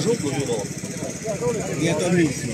жопу было. Нет, отлично.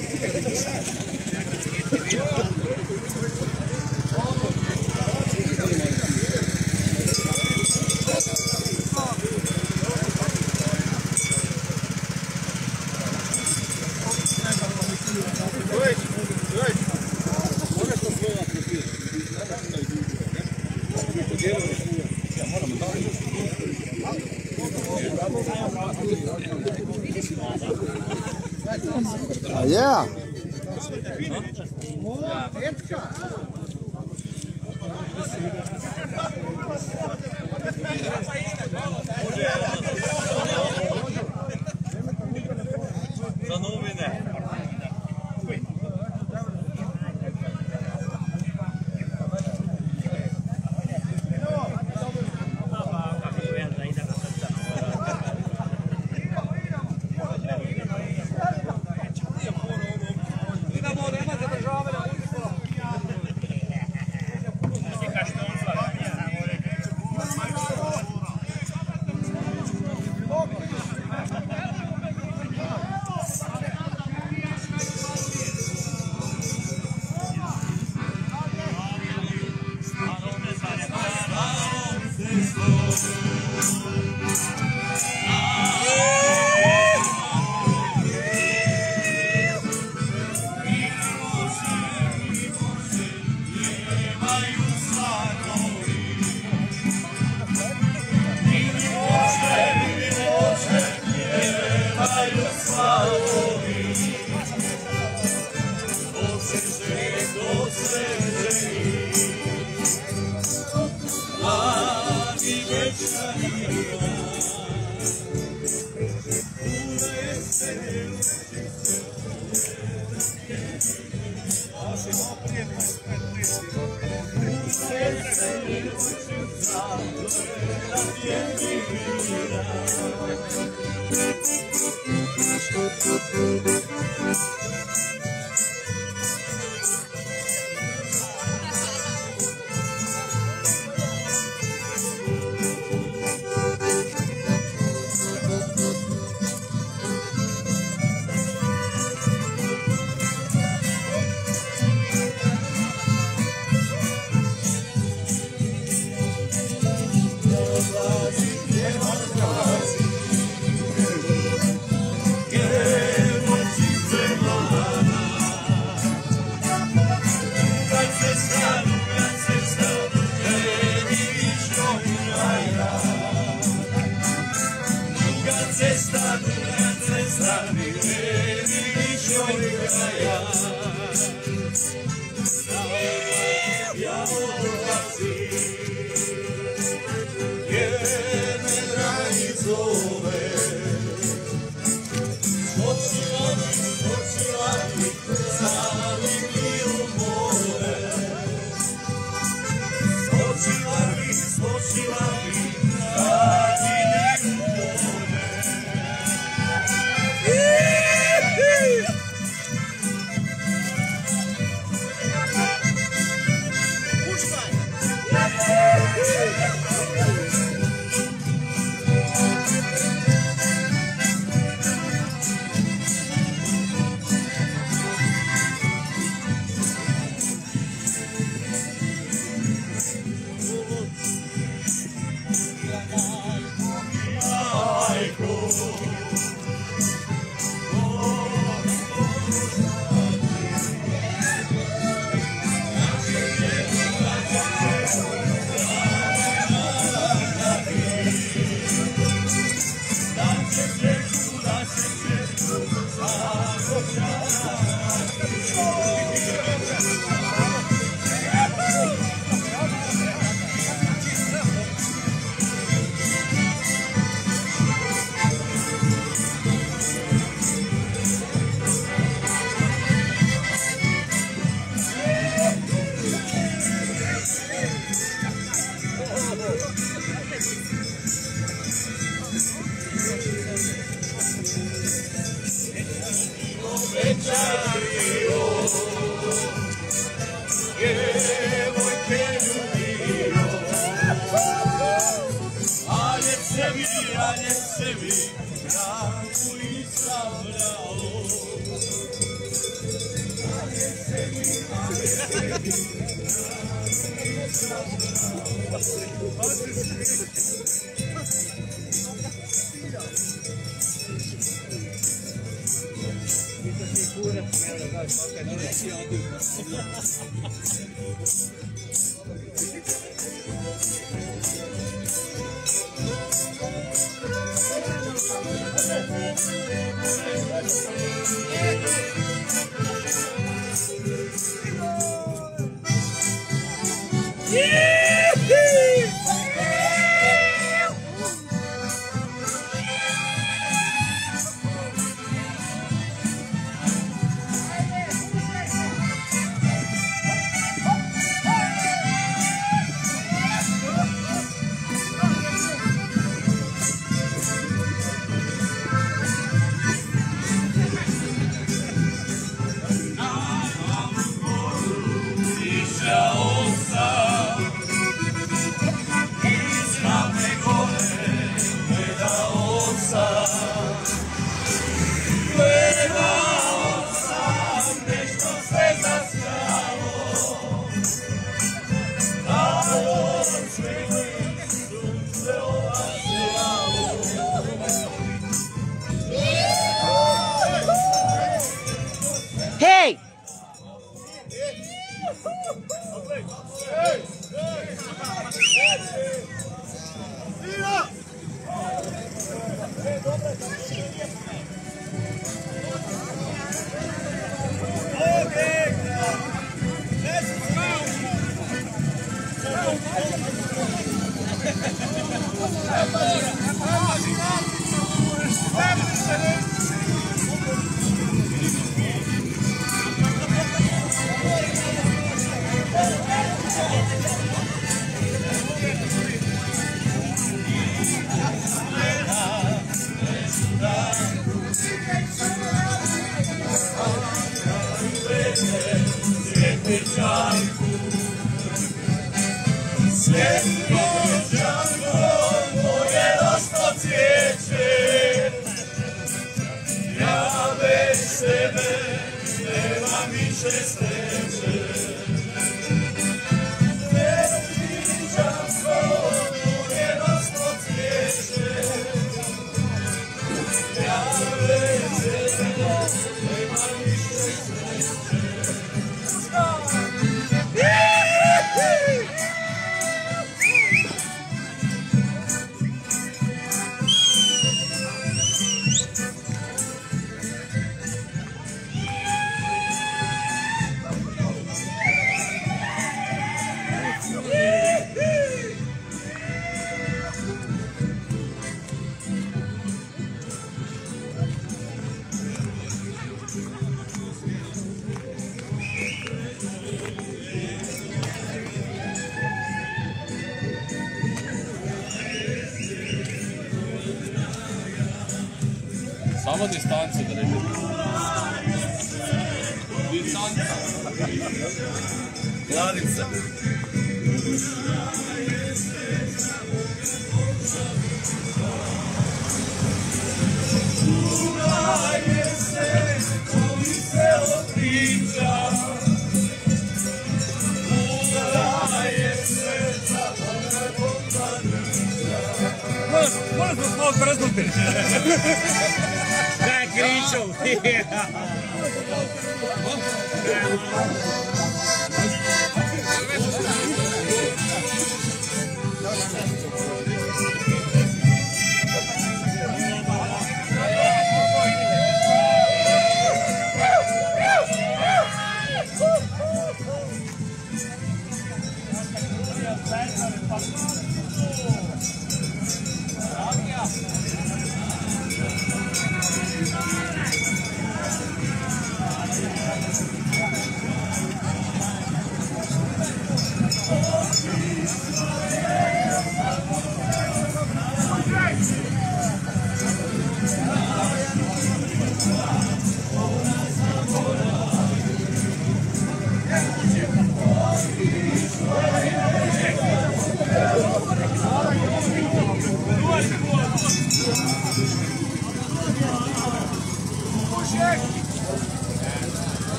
よろしくお願いします。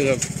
there's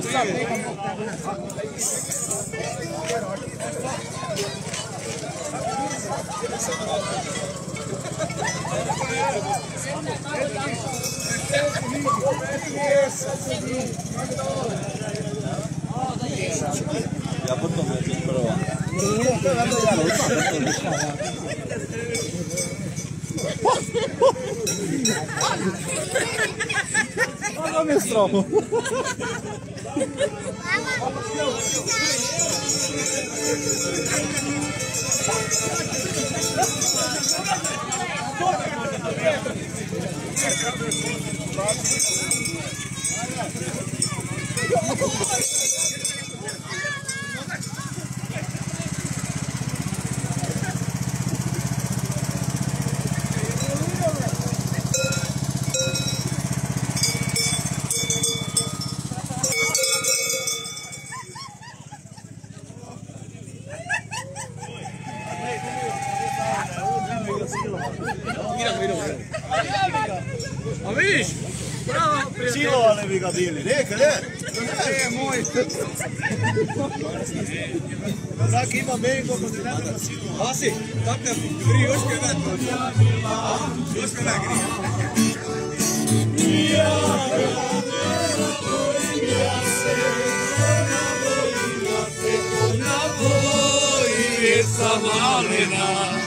something. Pogledali vi ga bili, neka, ne? Ne, moj. Zaki ima mengo, pa ne nema silu. Asi, tako ne, gri, još kaj ne. Još kaj ne, gri. Ja, Malena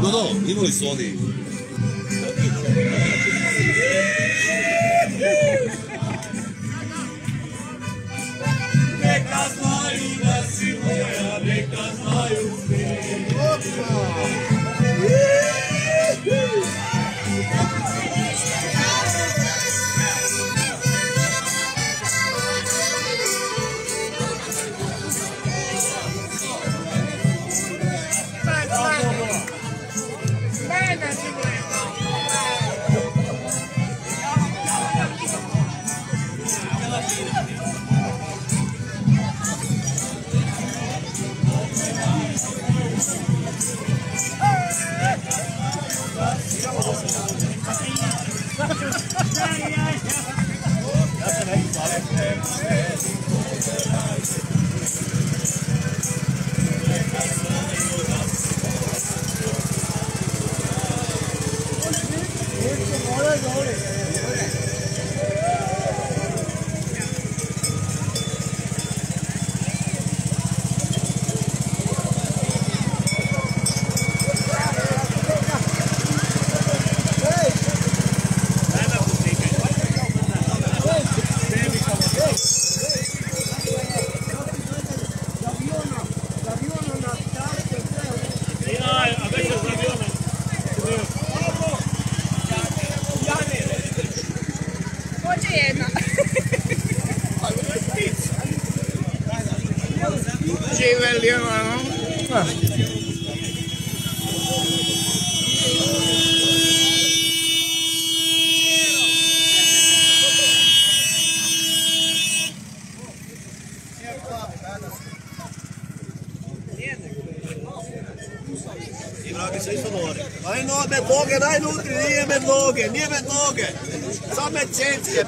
刘总，您会说的。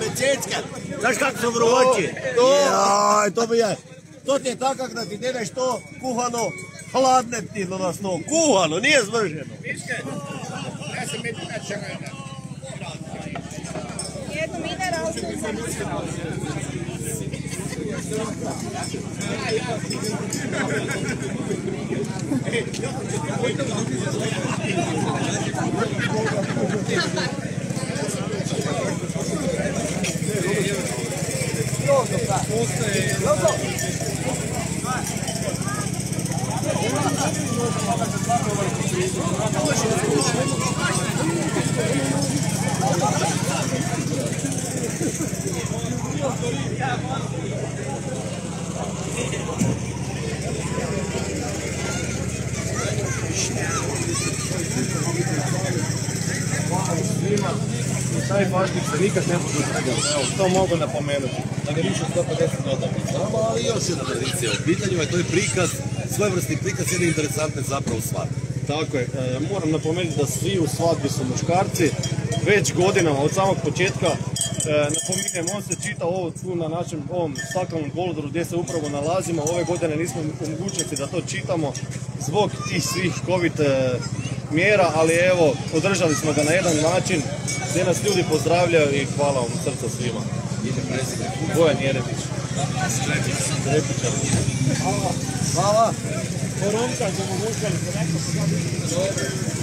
Med cecke. Znaš kako su vrući? To, Jaj, to bi je. To ti je tako da ti dedeš to kuhano, hladne ti na snu. Kuhano, nije zvrženo. Jednu mineralku. Taj pašnik se nikad ne može utrgati. Evo, to mogu napomenuti. Da ga više od 150 odavnica. Ali još jedna tradicija u pitanju, a to je prikaz, svojevrsni prikaz jedne interesantne zapravo stvari. Tako je. E, moram napomenuti da svi u svadbi su muškarci. Već godinama, od samog početka, e, napominjem, on se čita ovo tu na našem ovom staklenom kolodru gdje se upravo nalazimo. Ove godine nismo u mogućnosti da to čitamo zbog tih svih COVID e, mjera, ali evo, održali smo ga na jedan način gdje nas ljudi pozdravljaju i hvala vam srca svima. Bojan Vá lá. Verônica, como música, como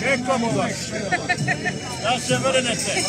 Çek kamolar. Ya sefer enekte.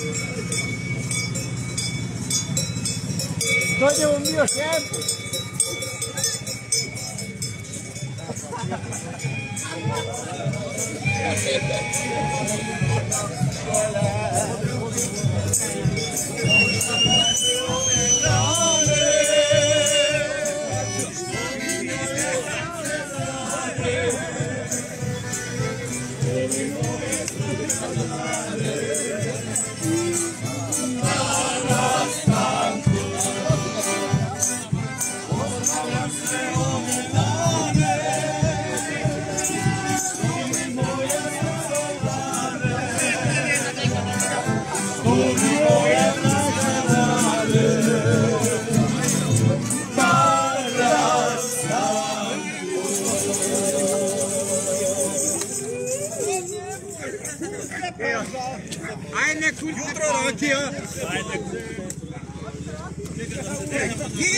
Todo o meu tempo. Olá.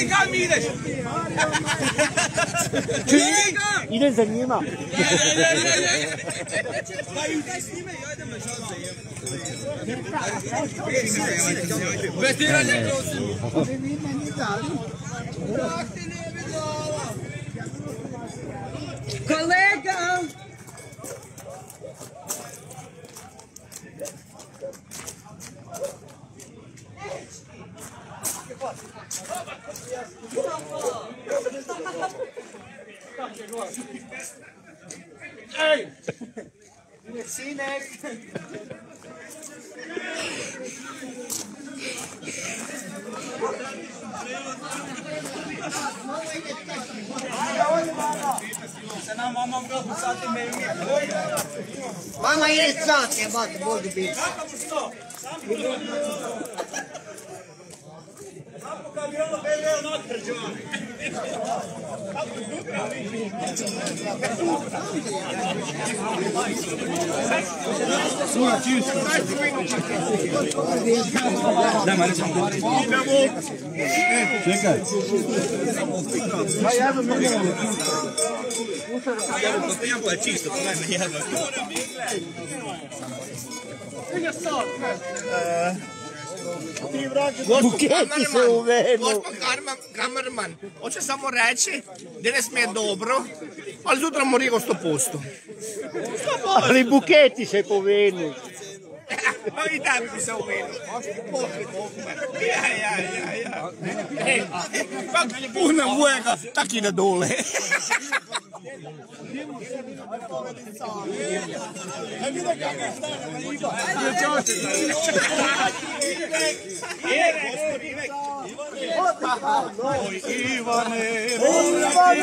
にかんみいです。İyi de sen yeme. Колеги! Njima. Kolega! Mama ide sat, jebate, Bogu biti. Tá pro caminhão, não, Crediano. Tá pro cu pra mim. Surtista. Dá mais um Chega. Vai, Eva, meu irmão. Eva, tem a platista. Olha só. Uvenu. Gospod Karman, kamerman, hoće samo reći, danes mi je dobro, ali zutra mu rigo 100%. Ali buketi se povenu. Ay, tanto sa ulo. Ai, ai, ai, ai. Pag punang huweka, taki tá na dole. Ivane, Ivane,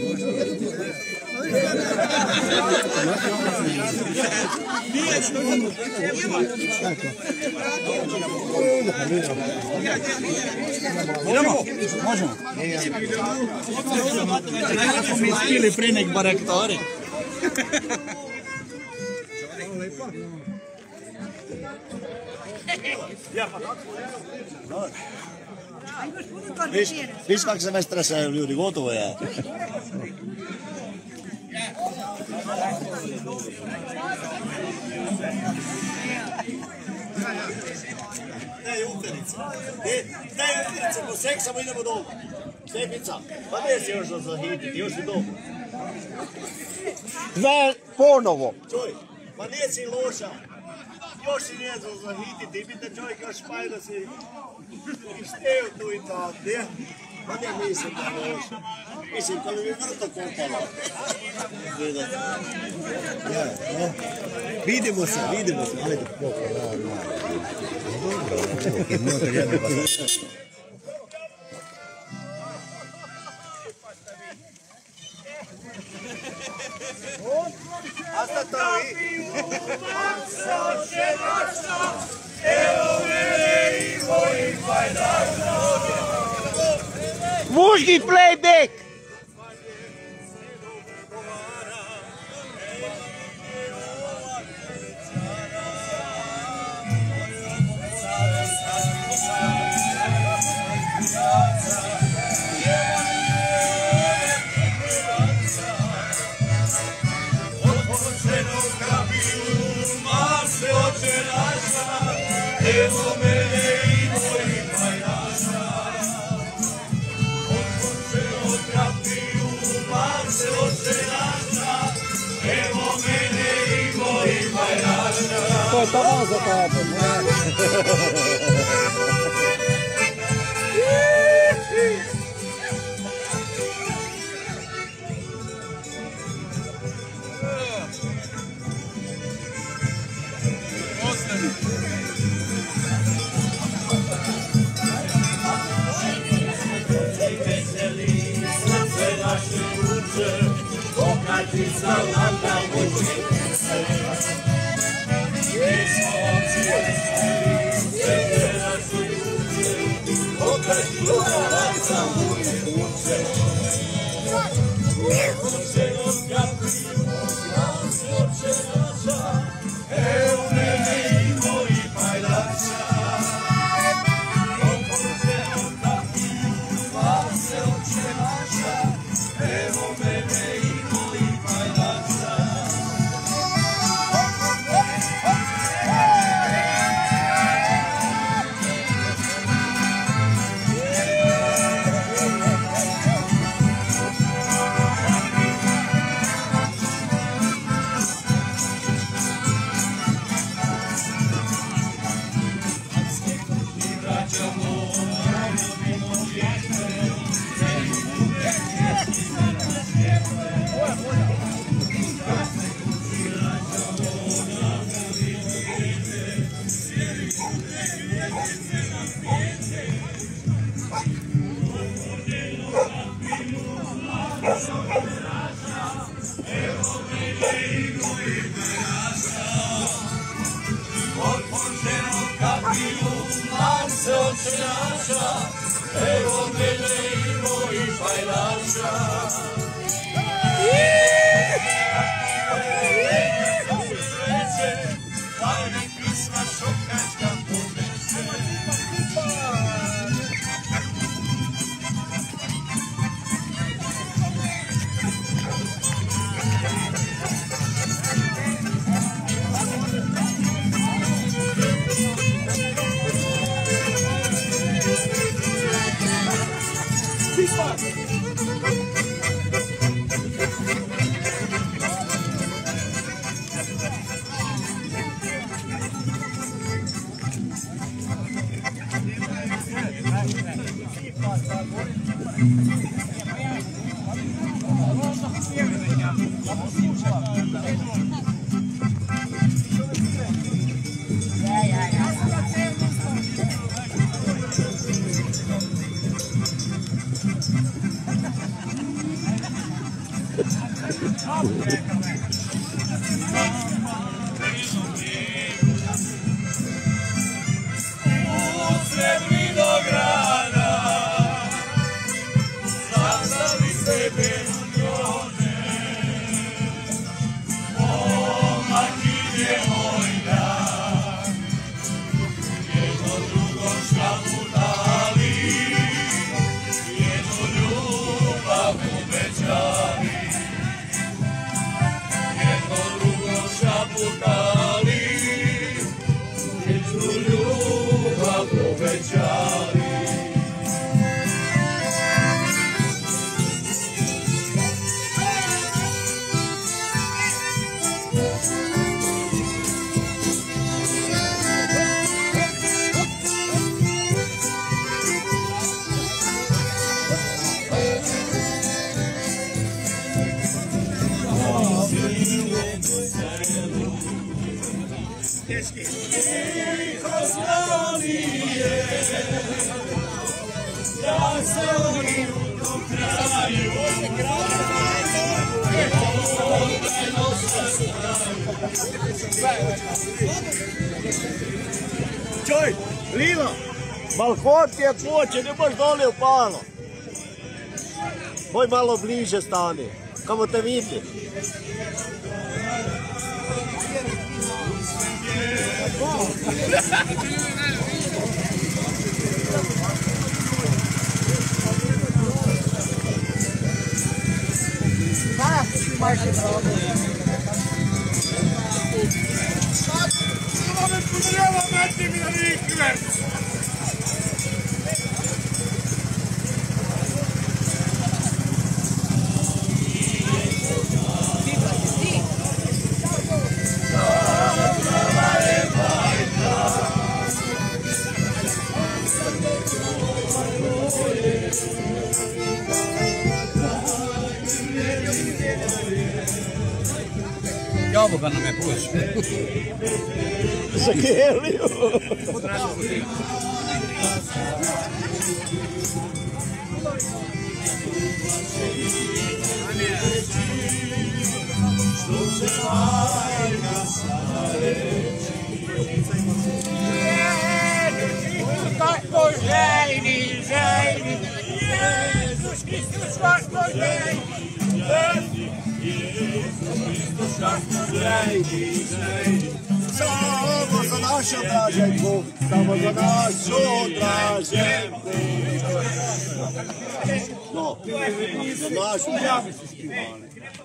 lik. Ili prije nek barektori. Viš, viš kako se me stresaju ljudi, gotovo je. Ne, juterica. Ne, ne, juterica, po seksamo idemo doma. Stepica, pa ne si još za hititi, još si doma. Dva ponovo. Čuj, pa nije si loša. Još si nije za zahititi, bite čovjek još špajda si i šteo tu i tako, ne? Pa ne mislim da loša. Mislim, kad bi mi vrto kopala. Vidim. Ja, ja. Vidimo se, vidimo se, ajde. Hasta to Mužgi playback. Evo mene i Boogie played Salada, muito Isso, Hey, Čuj, Lino, balkon ti je otvočen, ne boš dole upalo. Boj malo bliže stani, kamo te vidi. Ahmet Kuduru'ya Ahmet Demir'e ilgiler. na minha coisa? Isso aqui é ele. Tá Jesus Cristo, os vossos nasza dzień dzień. Samo za nasze obrazie dwóch, samo za nasze obrazie No, za nasze obrazie śpiewali.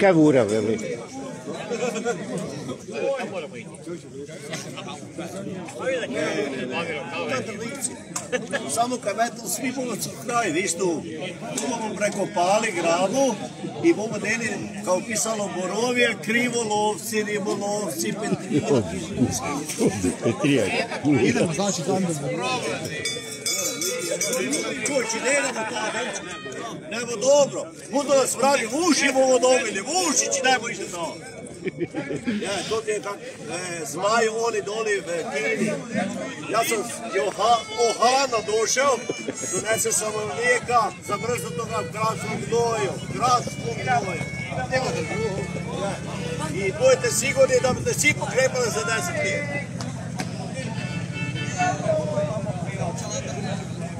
Kavura veli. Samo kad metu svi bomo kraj, viš tu. Tu bomo prekopali grabu i bomo deni, kao pisalo borovje, krivolovci, ribolovci, petrilovci. Petrijak. Idemo, znači tam Kući, ne idemo to, Nego dobro, budu nas vragi, vuši bomo dobili, vušići, nemo išta to. Ja, to ti je kak, e, zmaj oni doli v Kini. Ja sam Joha, Ohana došao, donese sam vam lijeka, zamrznutoga v gradskom gnoju, gradskom gnoju. Nema da drugo. I budete sigurni da budete svi pokrepali za 10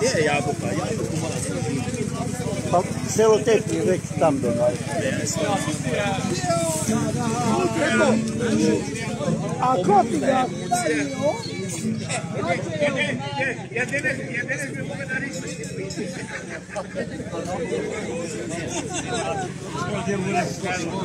Yeah, ja, boek maar. Ja, boek maar. Zero tape, je weet het dan doen. Ah, klopt, ja. Ya tienes, ya tienes mi buena nariz. Cualquier buena escala.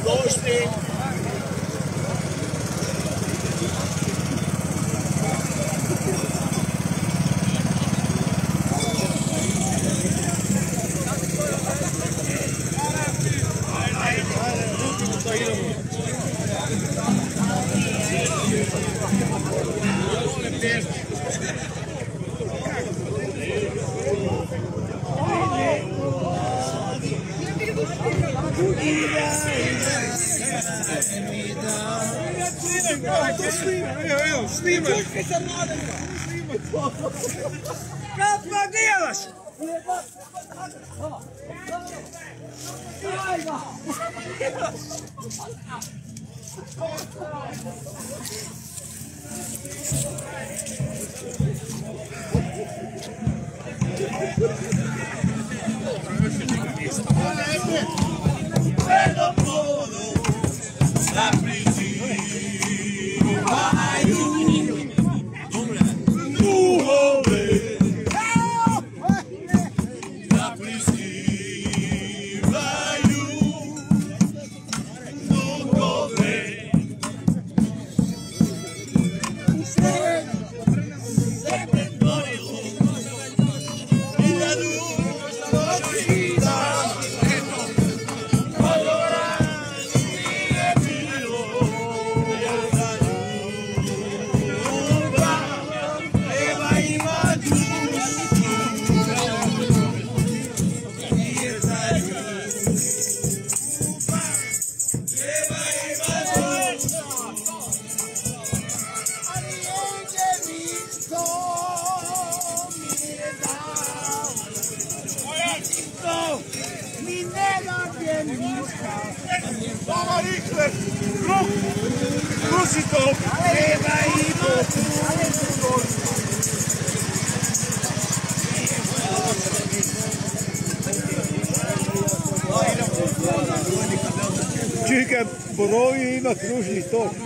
Dorsey. 下一个，готов.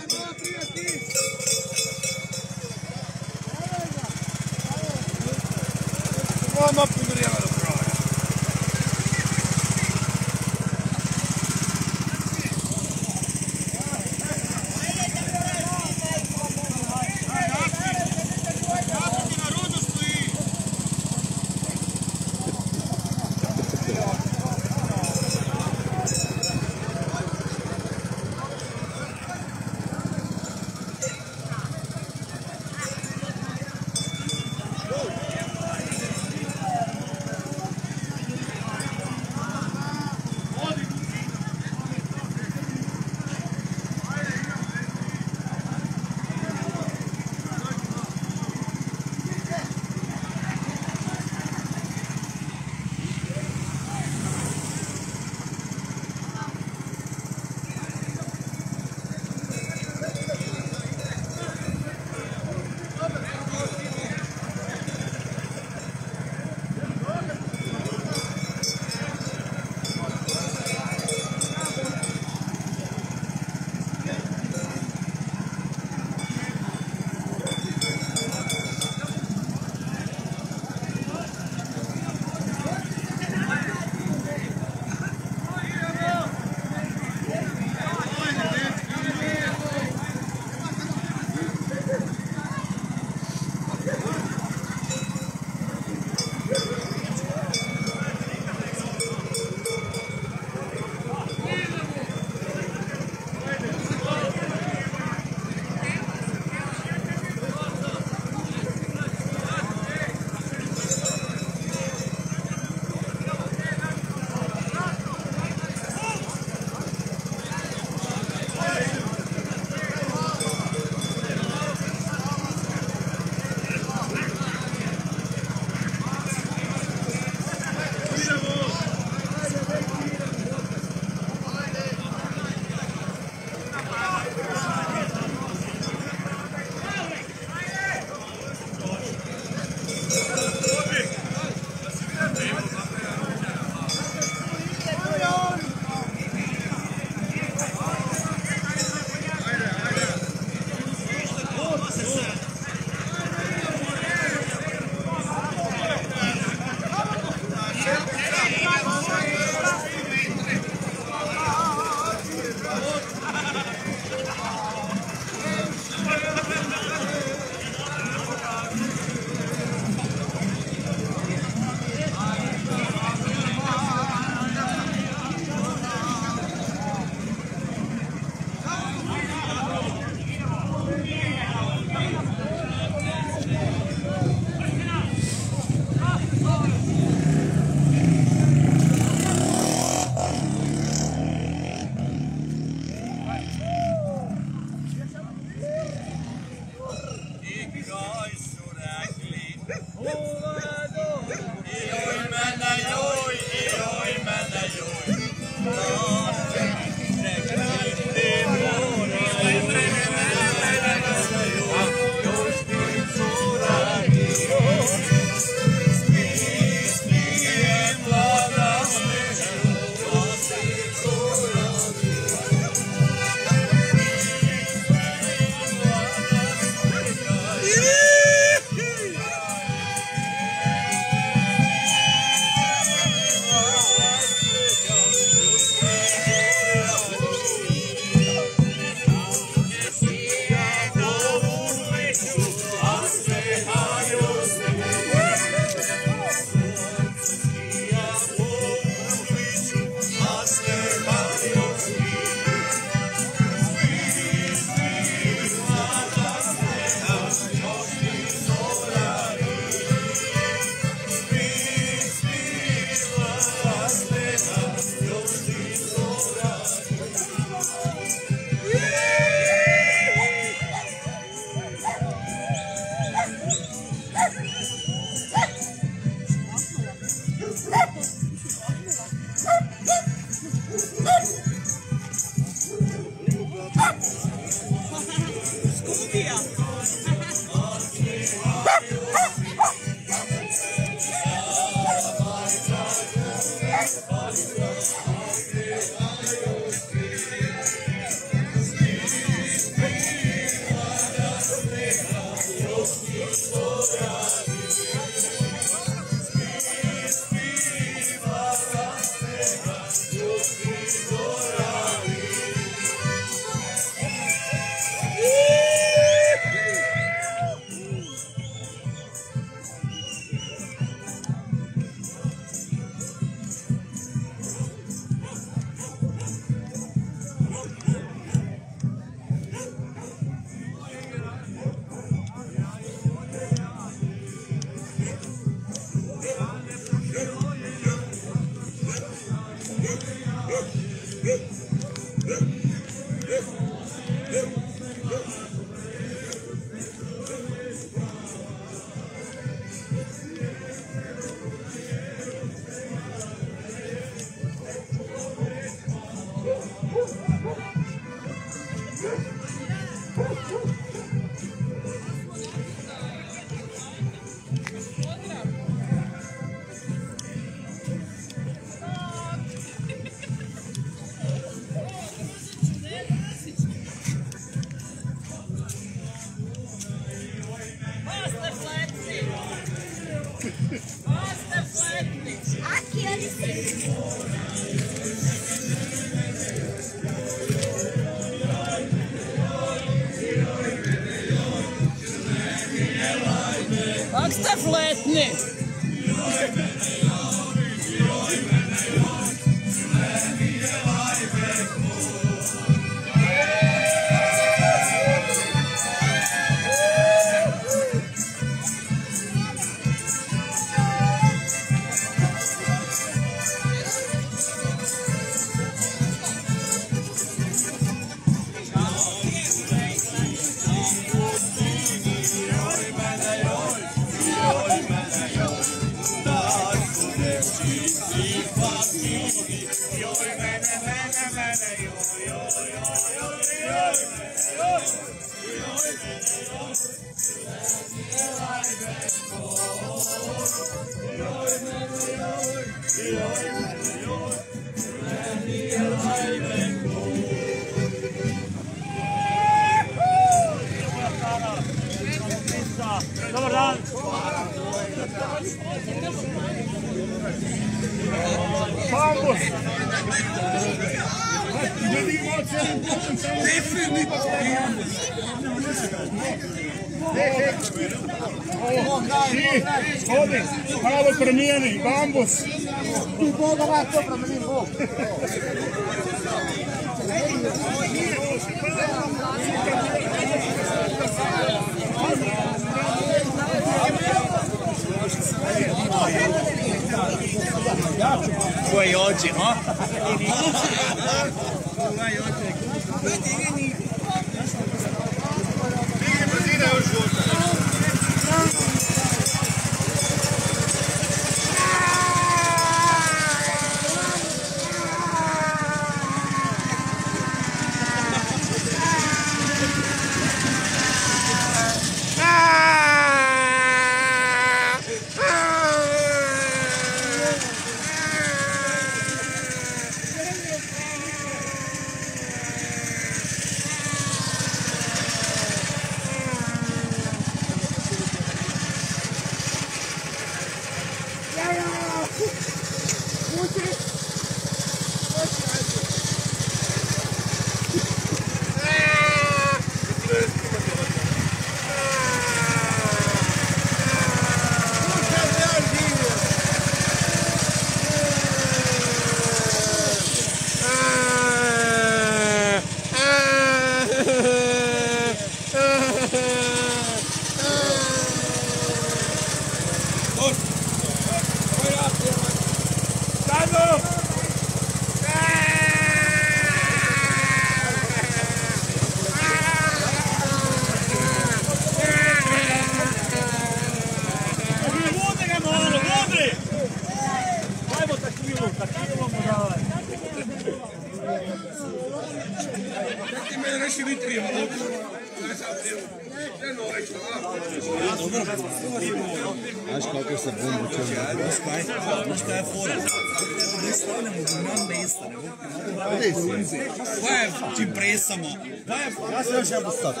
Samo? Je, Ja se još jedan stati.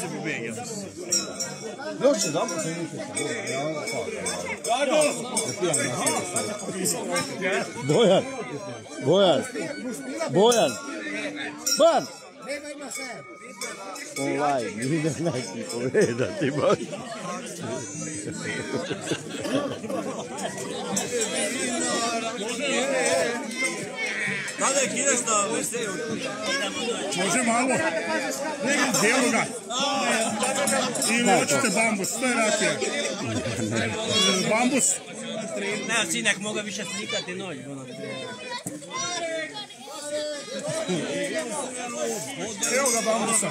se bi begel? Još jedan put Ja vam Bojan, Bojan, Bojan, se. Ovaj, mi ne povedati baš. Kada je kideš na veselju? Može malo. Dijelu ga. Ili hoćete bambus, to je rakija. Bambus. Ne, sinek moga više slikati noć. Evo ga bambusa.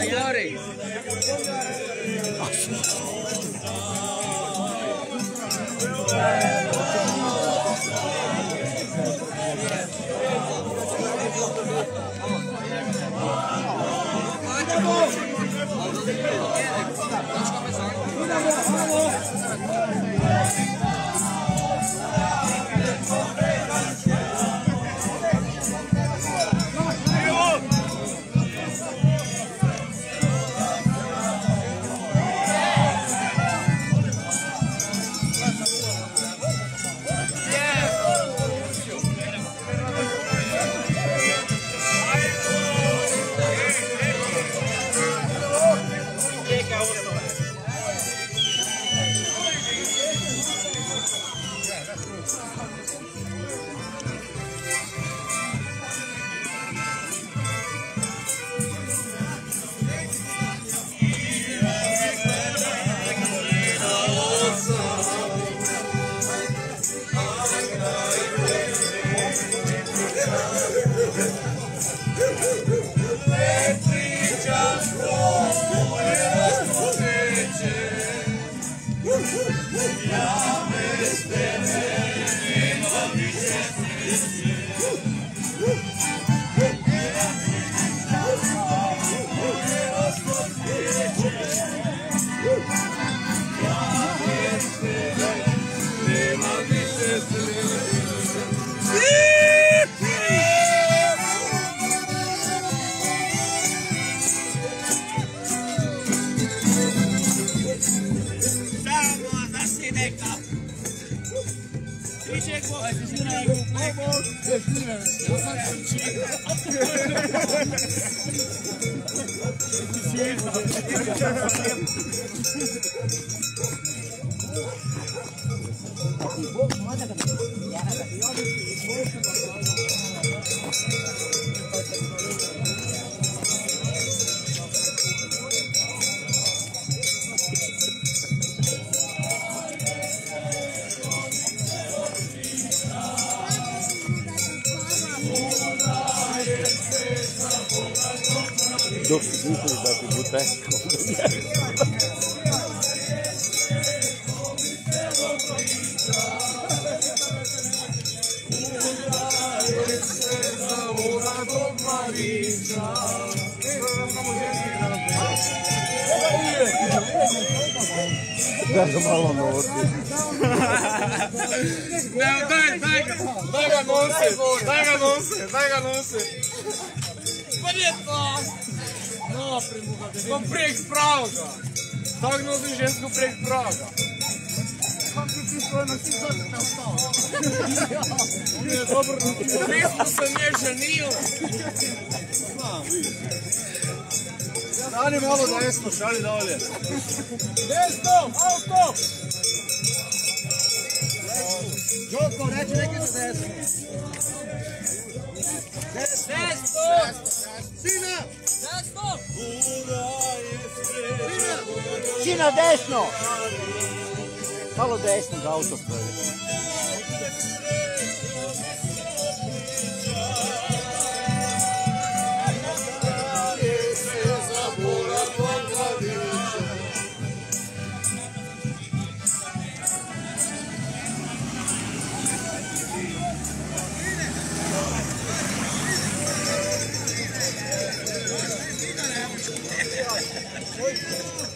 Senhores! Vamos! Prek pravega. Tako nosiš žensko prek pravega. Kako ti na ti zadnje ostalo? Je dobro, resno se ne ženil. Stani malo desno, šali dolje. Desno, avto! Joko, reći nekaj za desno. Desno! Sina! Desno! Iđi na desno. Malo desno za auto prvi. Thank you.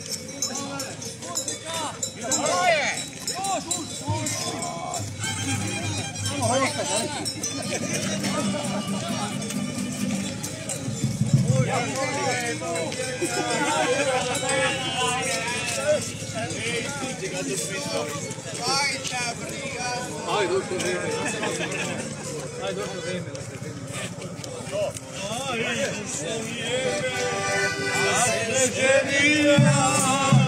Ay, dos Ay, dos Ay,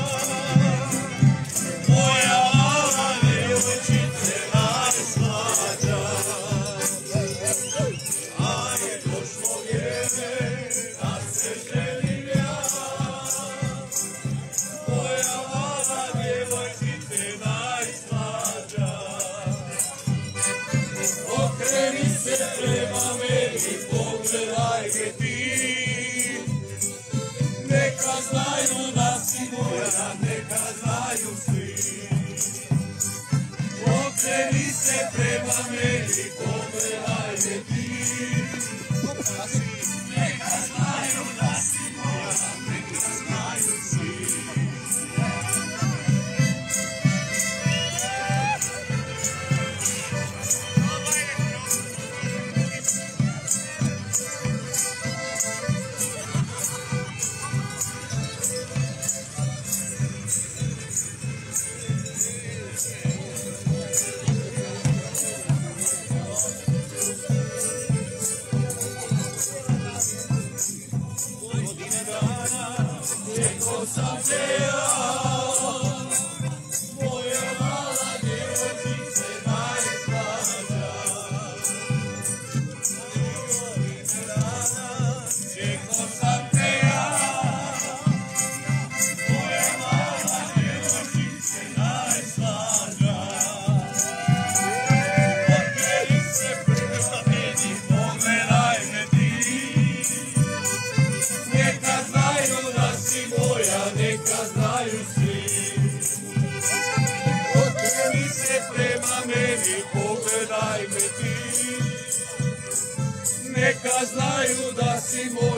Simone.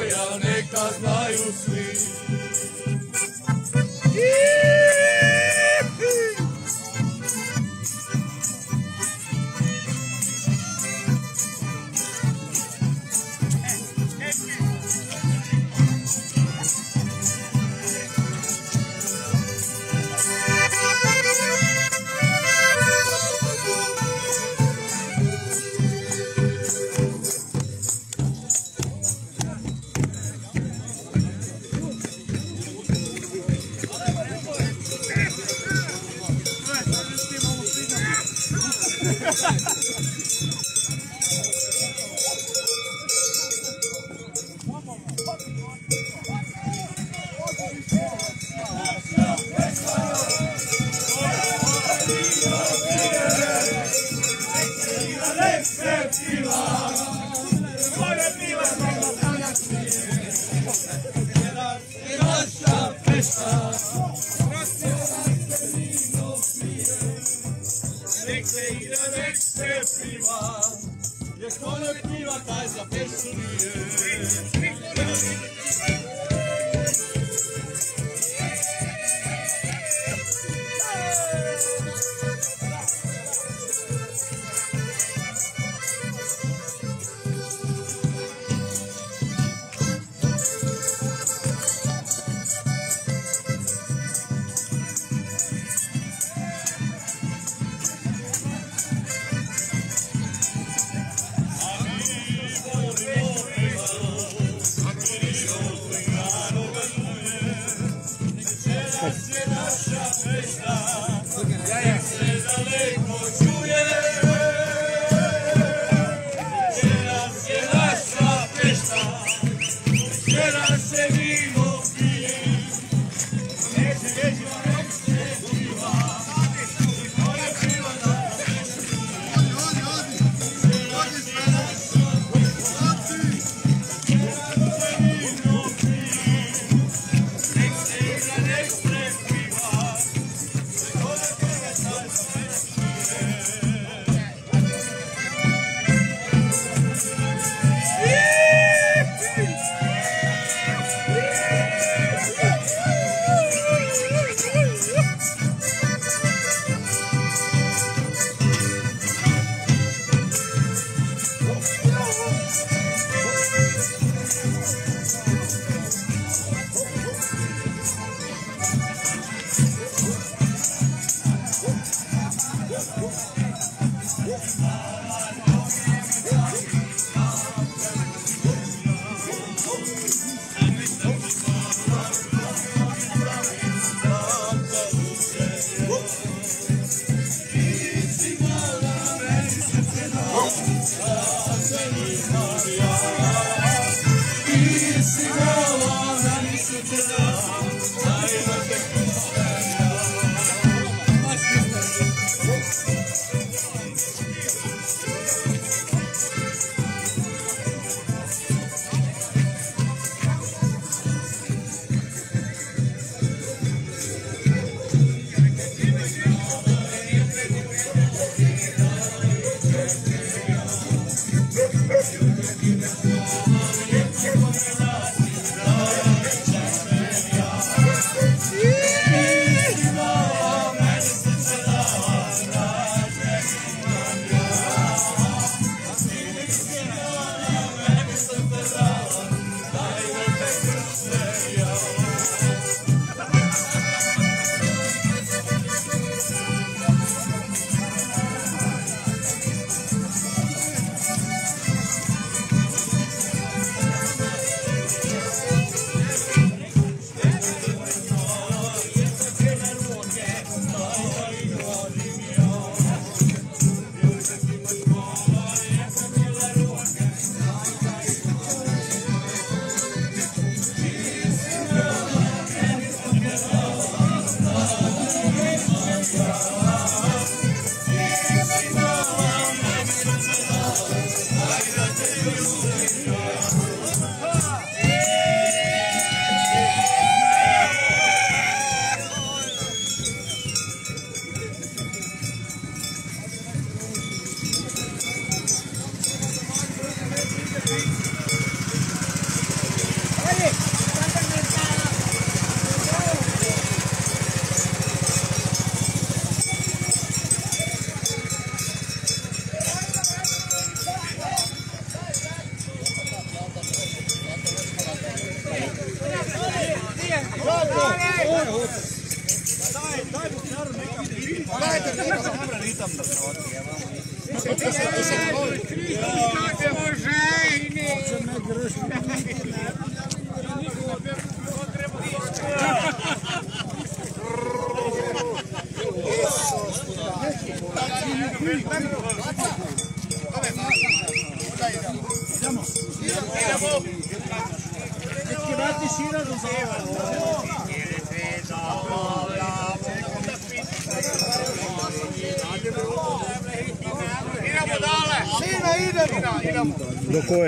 to love.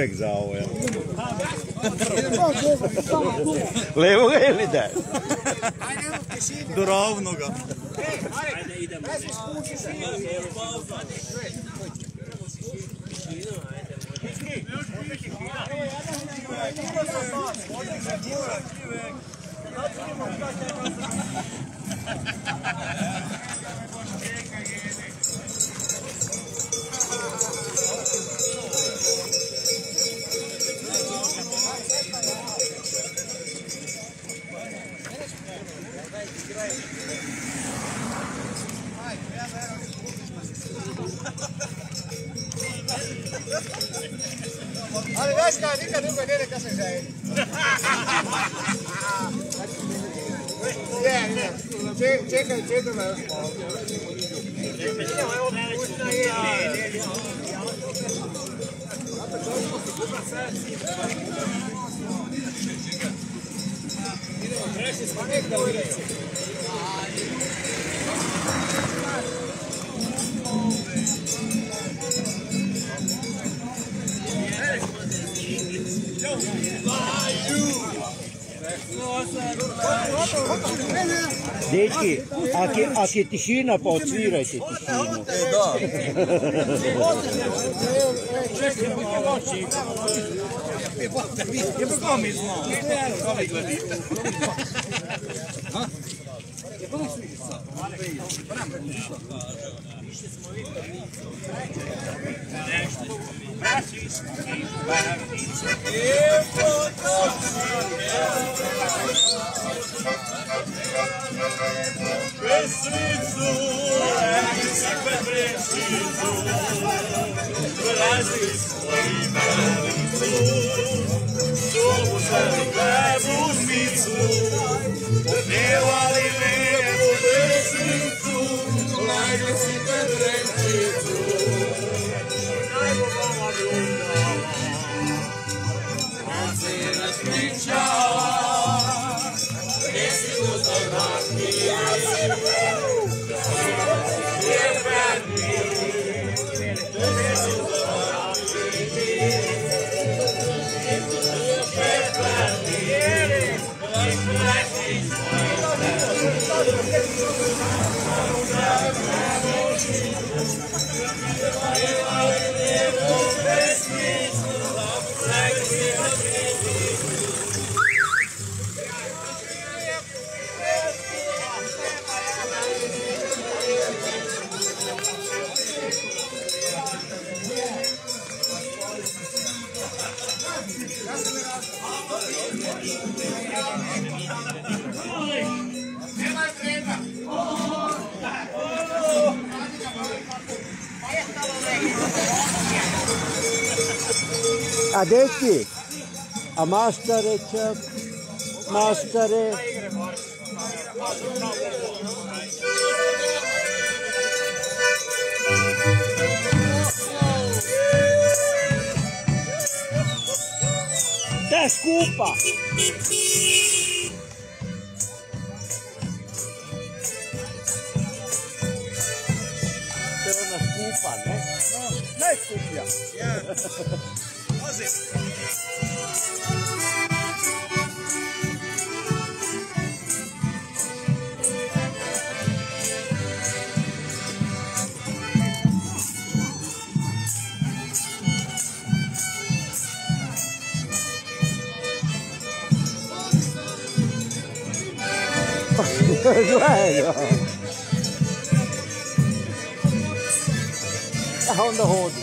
Do kojeg zavoja? Levo ili da? Do ravnoga. си тишина па отсвирайте тишину. Е, да. Je pa kom izmo. Je pa usmica. Više smo videli. Nešto. Braši. Braši. Somos amigáveis, mitos. deki, a mastare će, mastare. Te skupa! Te ona skupa, ne? No, najskuplja. Yeah. music. Right. On the horn.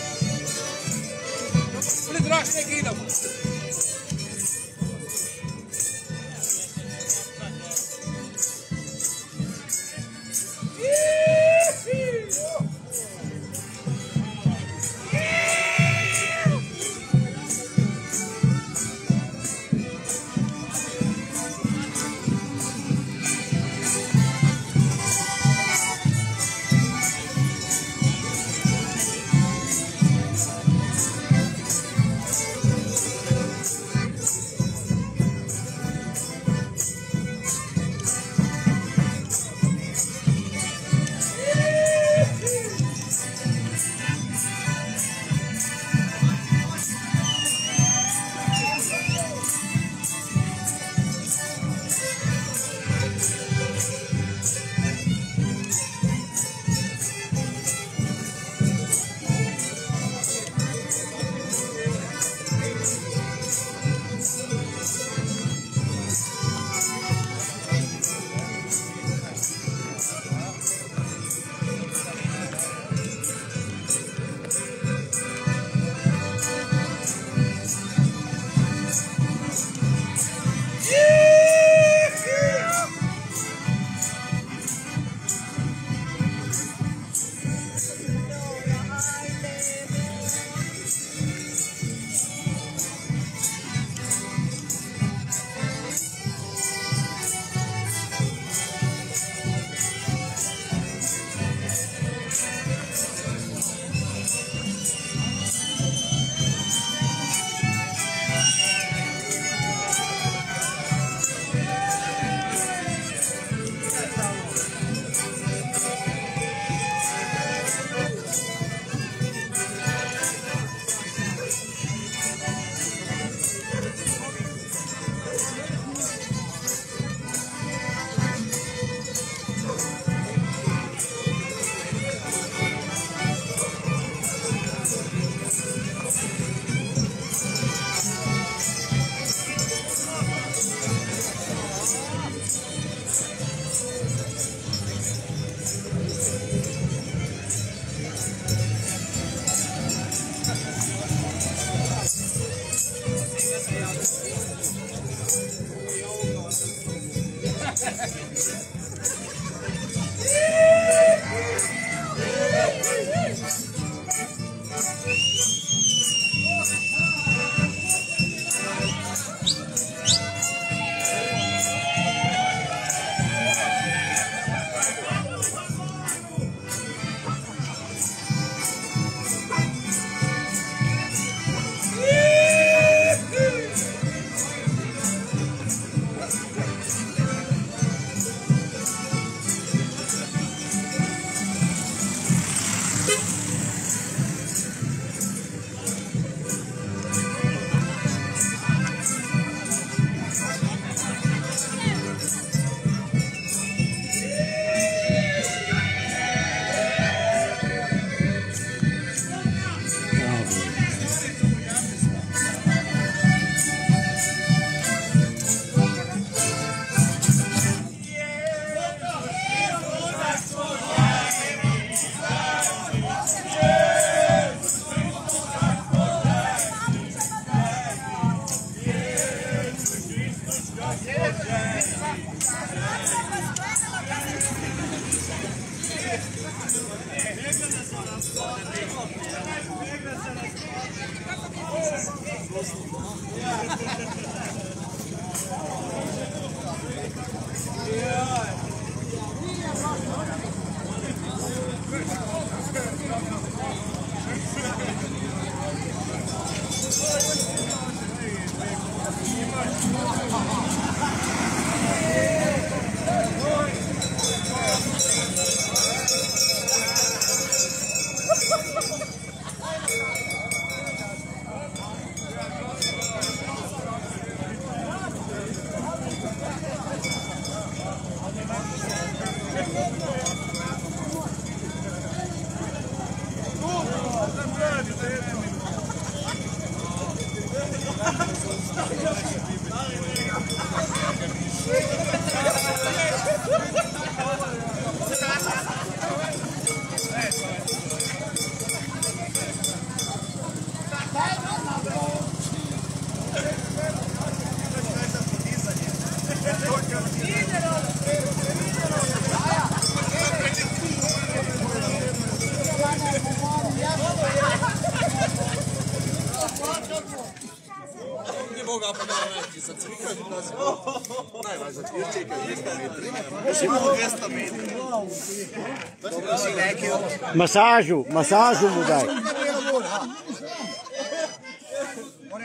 Massagem, massaggio mudai.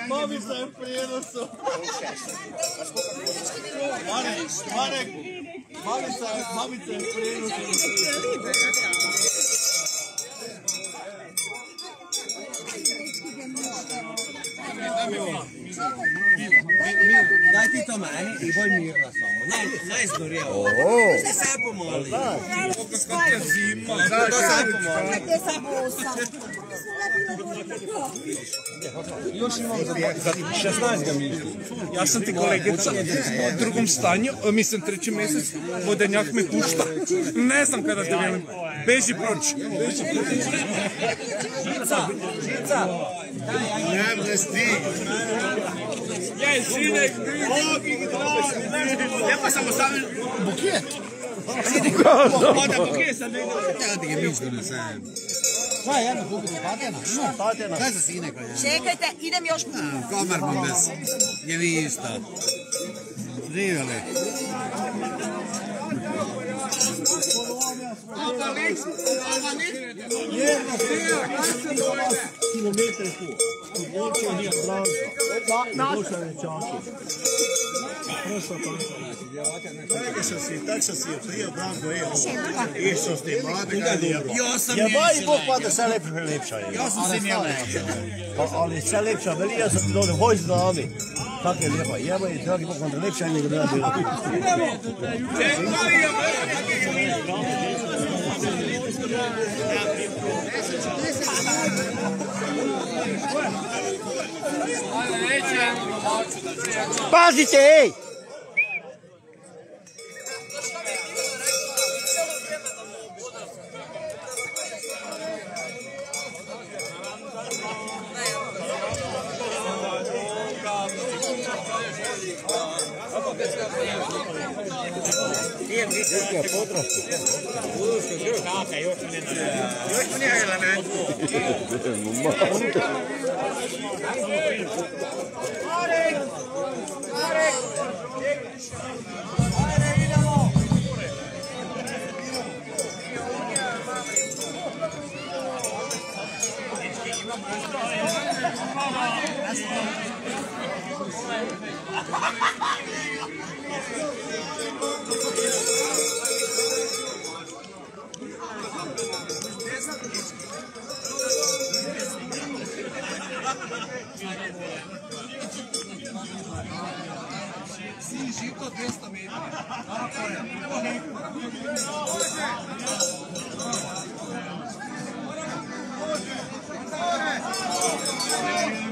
Mami sam Još imam za 16 ga mi. Ja sam ti kolegica u drugom stanju, mislim treći mjesec, vodenjak me pušta. Ne znam kada te velim. Beži proč. Ne, ne stig. Jej, sinek, Ja pa sam ostavim buket. Onda buket sam negdje. Ja ti ga miš jedno kupiti patena? Patena. Kaj za sine kaj je? Čekajte, idem još Kamer bom bez nevista. Živjeli. Kilometre tu. Odločio nije pravca. Odločio je čači. Prosto tako. Tako sam si, tak sam si prije Branko, evo. Išao s tim mlade, kad je Ja sam Ja vaj. Bog pa da se lepša je. Ja sam se njela. Pa, ali se lepša, veli ja sam ti dole, hoj z nami. Tako je lijepa, jeba je, dragi onda lepša je nego da je bilo. Pazite, ej! That's cijelo vrijeme. Da nema mile lale. Sve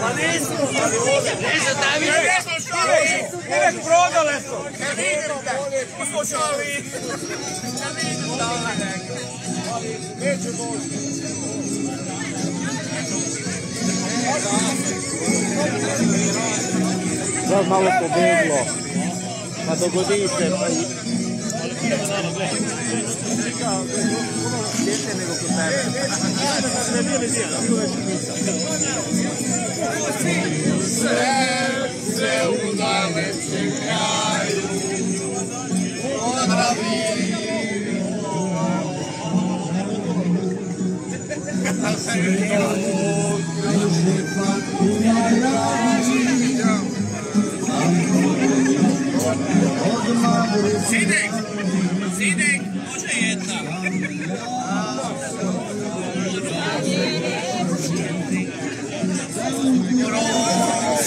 Pa nisu. Nisu tam Uvijek prodale su. Poslušali. Neće doći. Sad malo pobeglo. Pa dogodi se, pa i... Serce udane ci kraju odrobiło Na swego kraju pan umierali Od mamy Sidek! Sidek!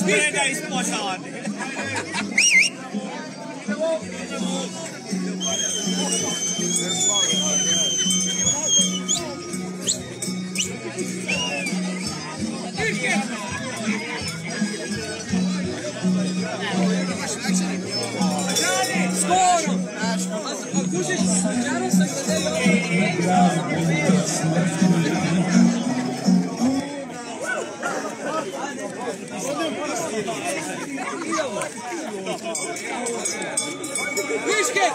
Später ist Sportsalat. Thank you. Yüzgen!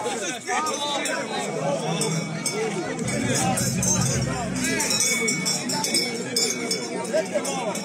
Let them all.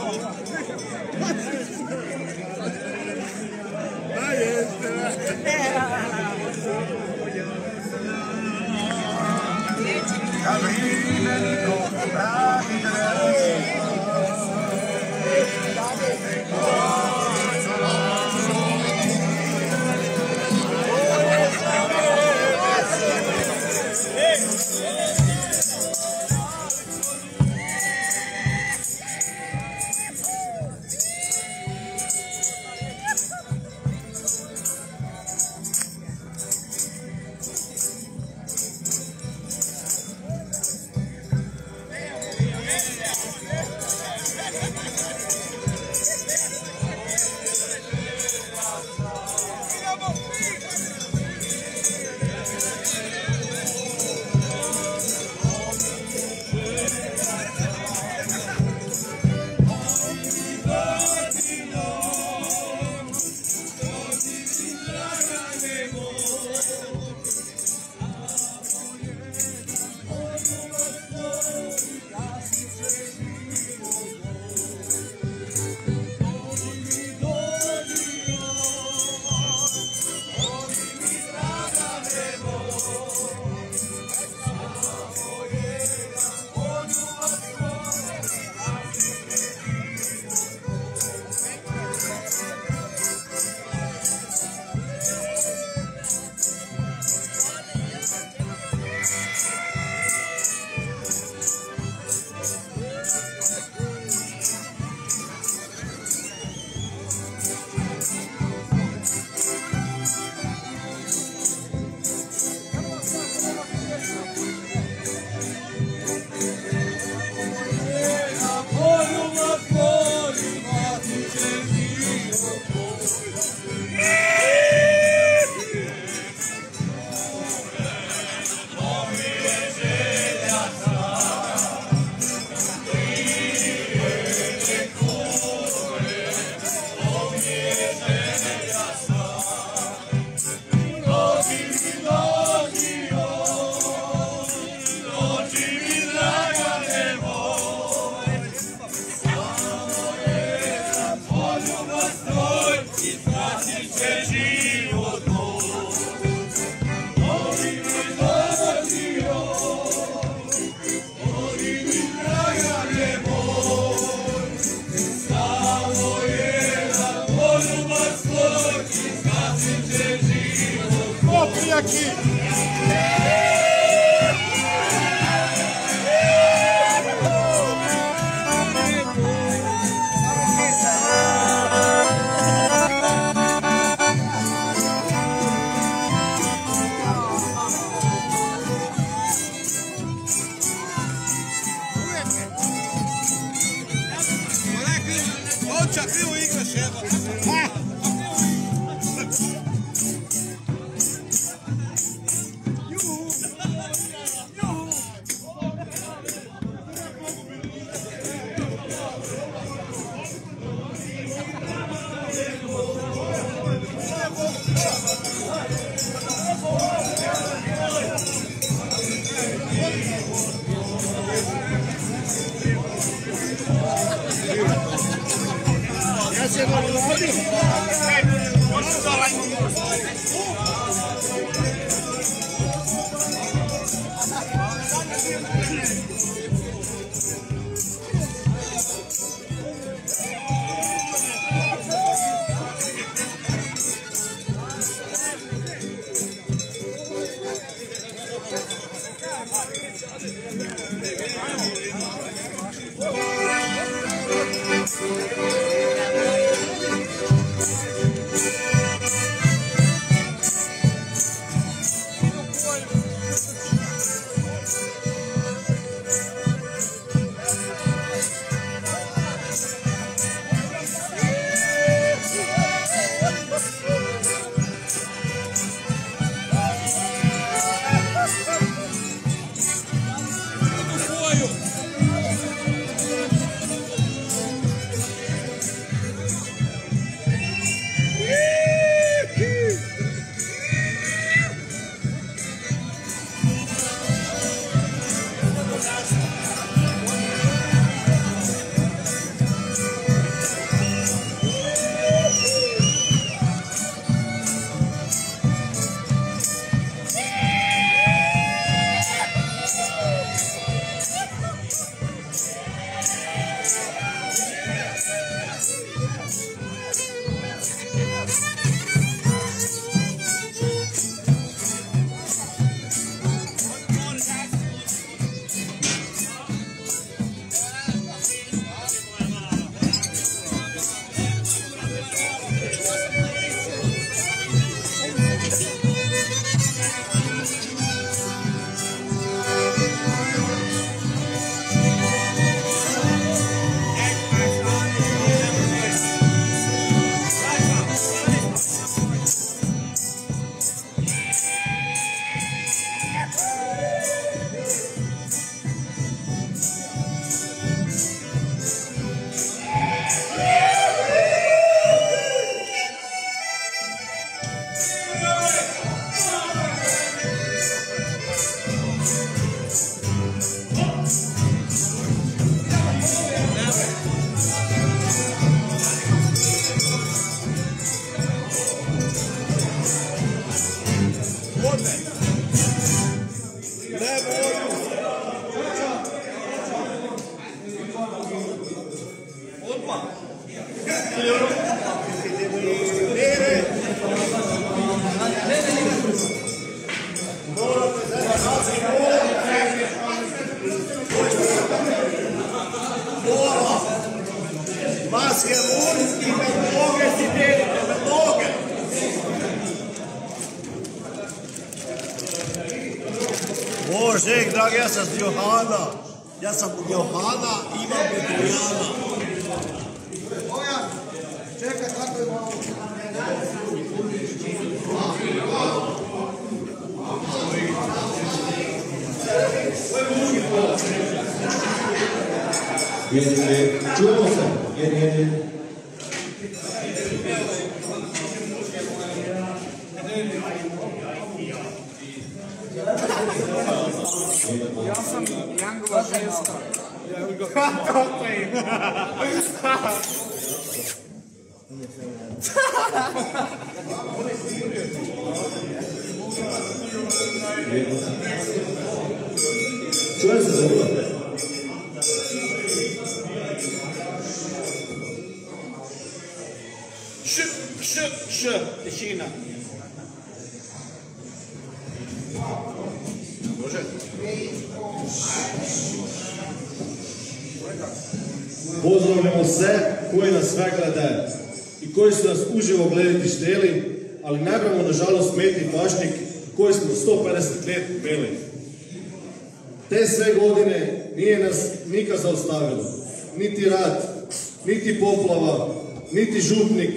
Niti župnik,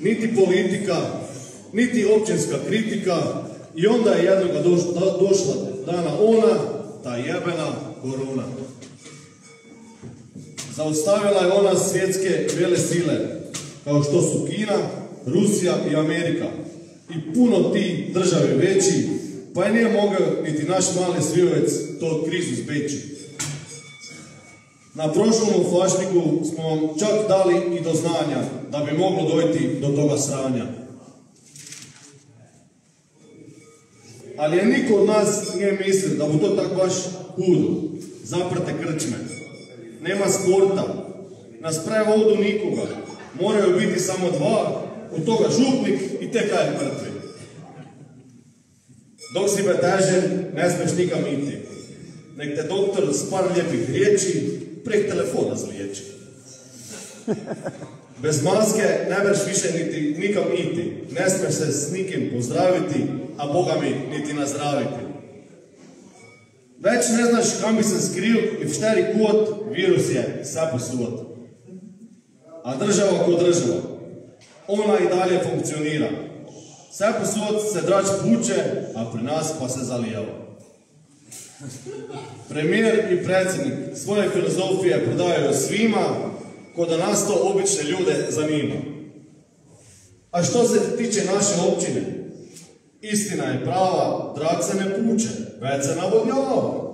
niti politika, niti općinska kritika i onda je jednoga došla, dana ona, ta jebena korona. Zaustavila je ona svjetske vele sile, kao što su Kina, Rusija i Amerika. I puno ti države veći, pa je nije mogao niti naš mali svijovec to krizu zbeći. Na prošlom flašniku smo vam čak dali i do znanja da bi moglo dojti do toga sranja. Ali je niko od nas nije mislio da mu to tak baš hudo. Zaprte krčme. Nema sporta. Na sprevodu nikoga. Moraju biti samo dva, od toga župnik i te kaj mrtvi. Dok si betežen, ne smeš nikam iti. Nek te doktor s par lijepih riječi prek telefona zliječi. Bez maske ne mreš više niti nikam iti. Ne smeš se s nikim pozdraviti, a Boga mi niti nazdraviti. Već ne znaš kam bi se skril i v šteri kut virus je sve posud. A država ko država, ona i dalje funkcionira. Sve posud se drač puče, a pri nas pa se zalijeva. Premijer i predsjednik svoje filozofije prodaju svima, ko da nas to obične ljude zanima. A što se tiče naše općine, istina je prava, drak se ne puče, već se navodnjava.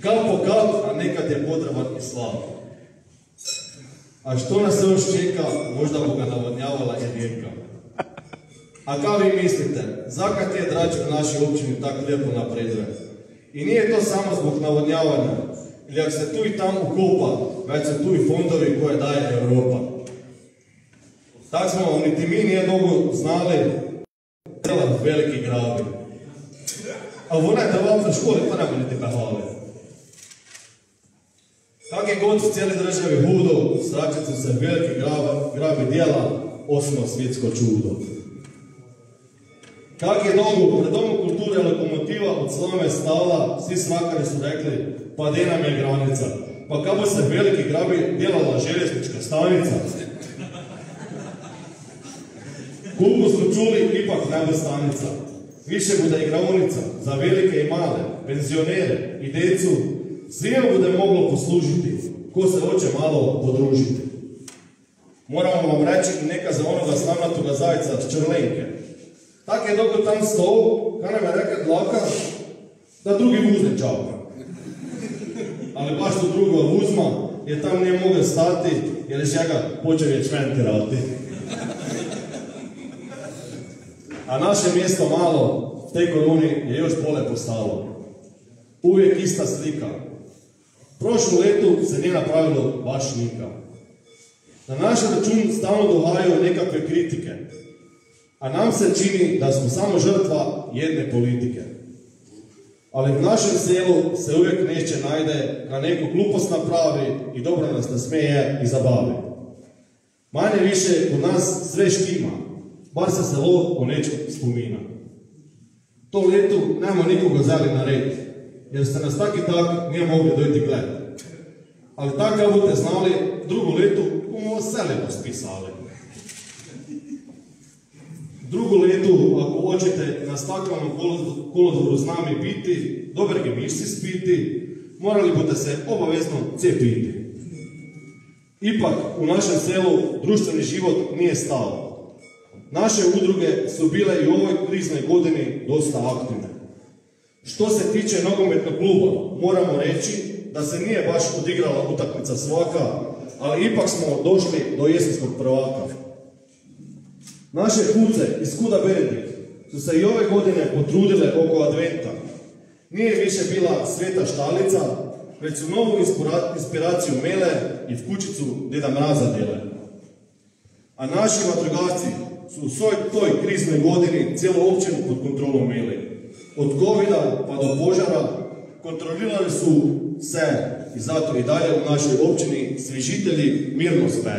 Kap po kap, a nekad je potreban i slava. A što nas još čeka, možda bu ga navodnjavala i rijeka. A kao vi mislite, zakat je drač u našoj općini tako lijepo napreduje? I nije to samo zbog navodnjavanja, ili ako se tu i tamo kopa, već su tu i fondovi koje daje Europa. Tak smo, niti mi nije dugo znali, dela veliki gravi. A ona je da vam školi, pa nema niti pehali. Kak je god u cijeli državi hudo, sračat su se veliki gravi dijela, osmo svjetsko čudo. Kak je nogu pred domom kulture lokomotiva od slame stala, svi smakari su rekli, pa gdje nam je granica? Pa kako se veliki grabi djelala željeznička stanica? Koliko smo čuli, ipak nema stanica. Više bude igraonica za velike i male, penzionere i decu. Svima bude moglo poslužiti, ko se hoće malo podružiti. Moramo vam reći i neka za onoga slamnatoga zajca črlenke. Tak je dobro tam stol, kaj nam je rekel dlaka, da drugi vuz ne čaka. Ali baš to drugo vuzma, jer tam nije mogel stati, jer je šega počeo je čven tirati. A naše mjesto malo v tej koroni je još bolje postalo. Uvijek ista slika. Prošlu letu se nije napravilo baš nika. Na naš račun stalno dohajaju nekakve kritike. A nam se čini da smo samo žrtva jedne politike. Ali v našem selu se uvijek neće najde kad neko glupost napravi i dobro nas nasmeje i zabavi. Manje više kod nas sve štima, bar se selo o nečem spomina. To letu nema nikoga zali na red, jer ste nas tak i tak nije mogli dojti gled. Ali takav budete znali, drugu letu bomo seleno spisali. Drugu letu, ako hoćete na staklenom kolodvoru z nami biti, dobrega mišci spiti, morali boste se obavezno cepiti. Ipak u našem selu društveni život nije stao. Naše udruge su bile i u ovoj kriznoj godini dosta aktivne. Što se tiče nogometnog kluba, moramo reći da se nije baš odigrala utakmica svaka, ali ipak smo došli do jesenskog prvaka. Naše kuce iz Kuda Benedikt su se i ove godine potrudile oko adventa. Nije više bila sveta štalica, već su novu inspiraciju mele i v kućicu Deda Mraza djele. A naši vatrogasci su u svoj toj kriznoj godini cijelu općinu pod kontrolom meli. Od covida pa do požara kontrolirali su se i zato i dalje u našoj općini svi žitelji mirno spe.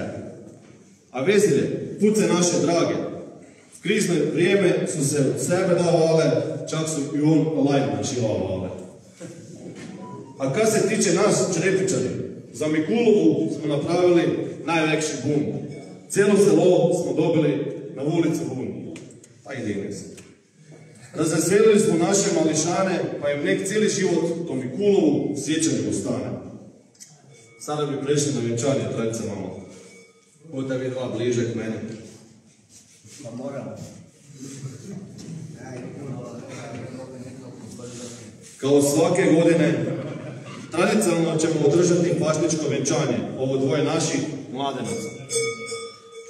A vezile, puce naše drage, v krizno vrijeme su se od sebe davale, čak su i on lajn načivavale. A kad se tiče nas črepičari, za Mikulovu smo napravili najveći bum. Cijelo selo smo dobili na ulici bum. Pa i se. Razveselili smo naše mališane, pa im nek cijeli život to Mikulovu sjećanju ostane. Sada bi prešli na vjenčanje, trajice malo. Budete vi dva bliže k meni. Pa moram. Kao svake godine Tradicionalno ćemo održati pašničko vjenčanje, ovo dvoje naših mladenaca.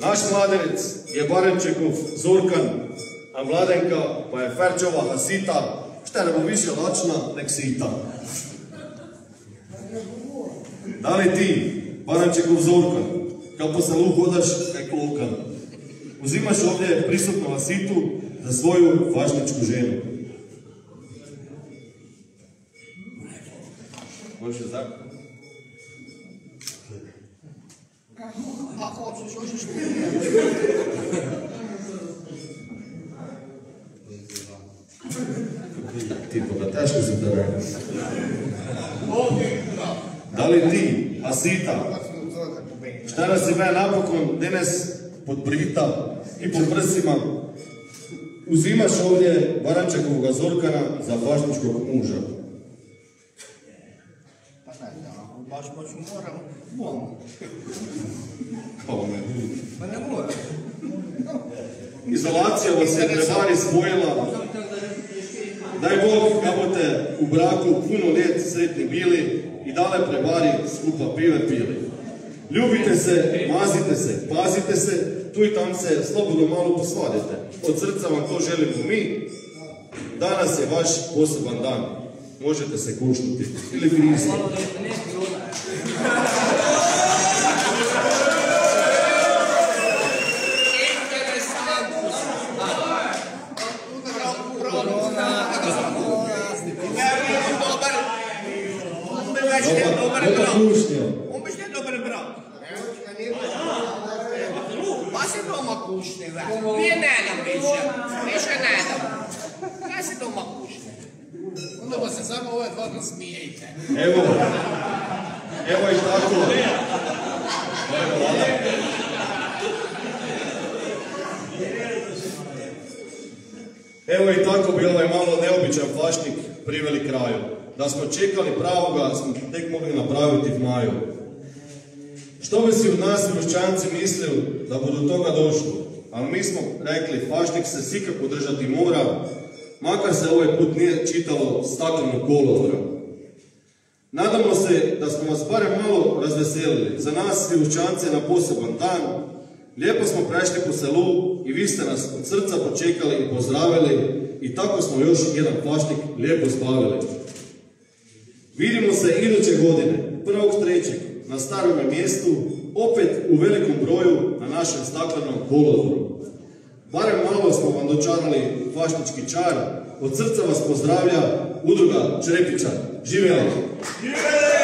Naš mladenec je Barenčekov Zorkan, a mladenka pa je Ferčova Hasita, šta ne bo više lačna nek sita. Da li ti, Barančekov Zorkan, kao po selu hodaš kaj klokan, uzimaš ovdje prisutnu Hasitu za svoju fašničku ženu? Možeš zakon? Ti. Da li ti, Asita, šta nas me napokon danes pod prita i po prsima uzimaš ovdje Barančekovog Zorkana za fašničkog muža? Baš baš moram. Pa me. Pa ne mora. Izolacija vas je trebari spojila. Daj Bog, da boste u braku puno let sretni bili i dale prebari skupa pive pili. Ljubite se, mazite se, pazite se, tu i tam se slobodno malo posvadite. Od srca vam to želimo mi. Danas je vaš poseban dan. Možete se kušnuti ili gristi. Dobar Dobar kušnja. On biš ne dobar brat. Pa si doma kušni, ve. Nije ne dam više. Više ne dam. Kaj si doma kušni? Onda pa se samo ove dva nasmijejte. Evo, evo i tako. Evo i tako bi ovaj malo neobičan flašnik priveli kraju. Da smo čekali pravoga, smo tek mogli napraviti maju. Što bi si od nas rušćanci mislili da budu toga došlo? Ali mi smo rekli, fašnik se sikako držati mora, makar se ovaj put nije čitalo stakleno kolodvora. Nadamo se da smo vas barem malo razveselili. Za nas Siručance na poseban dan. Lijepo smo prešli po selu i vi ste nas od srca počekali i pozdravili i tako smo još jedan plašnik lijepo spavili. Vidimo se iduće godine, prvog trećeg, na starome mjestu, opet u velikom broju na našem staklenom kolodvoru. Barem malo smo vam dočarali fašnički čar, od srca vas pozdravlja udruga Črepića. Živjeli! Vidno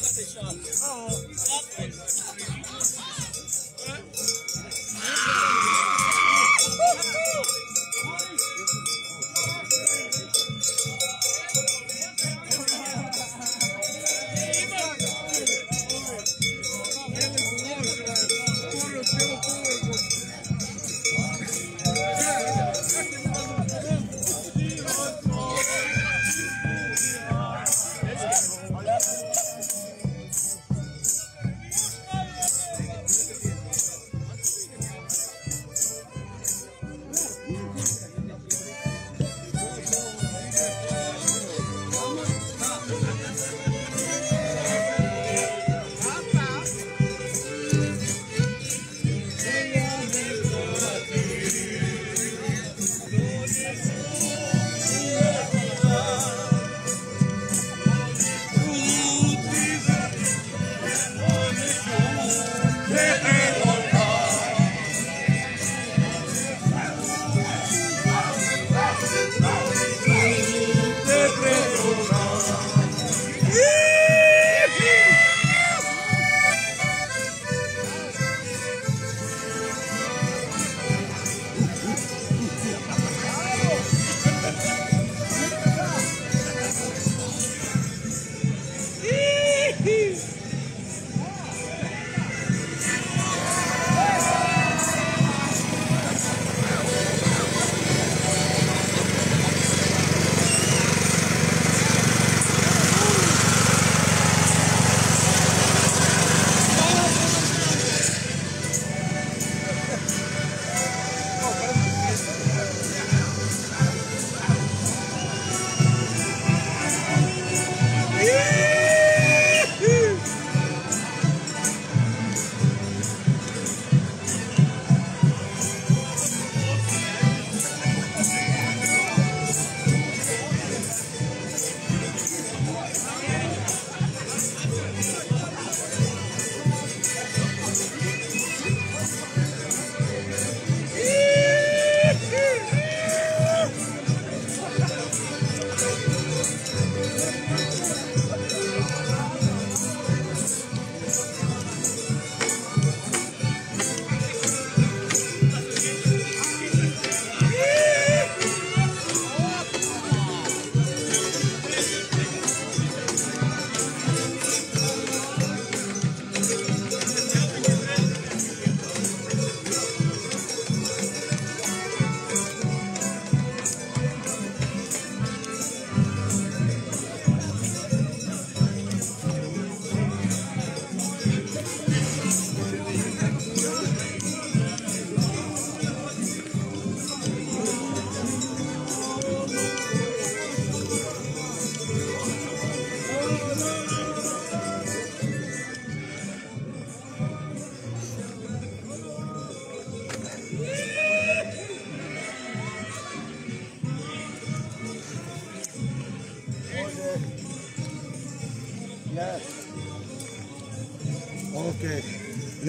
محمد شاه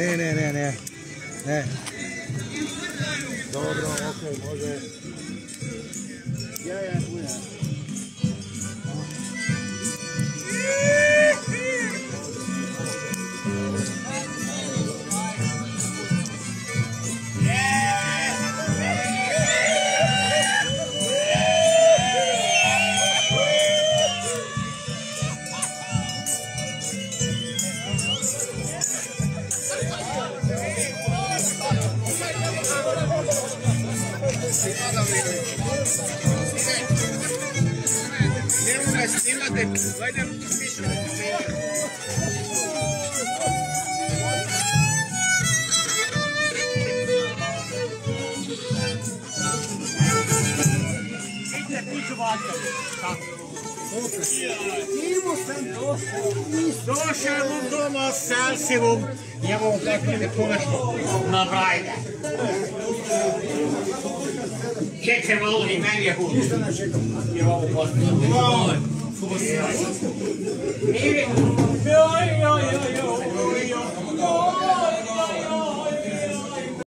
Nee, nee, nee.